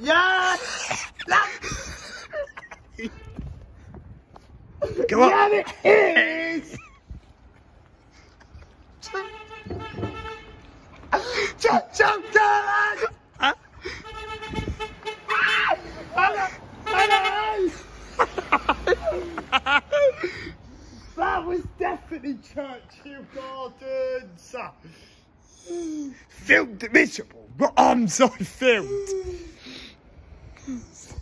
Yes! Come on. Yeah, it is! Jump, jump, Dylan! Huh? Hello, hello! That was definitely Churchill Gardens! Filmed miserable. My arms on filmed. 嗯。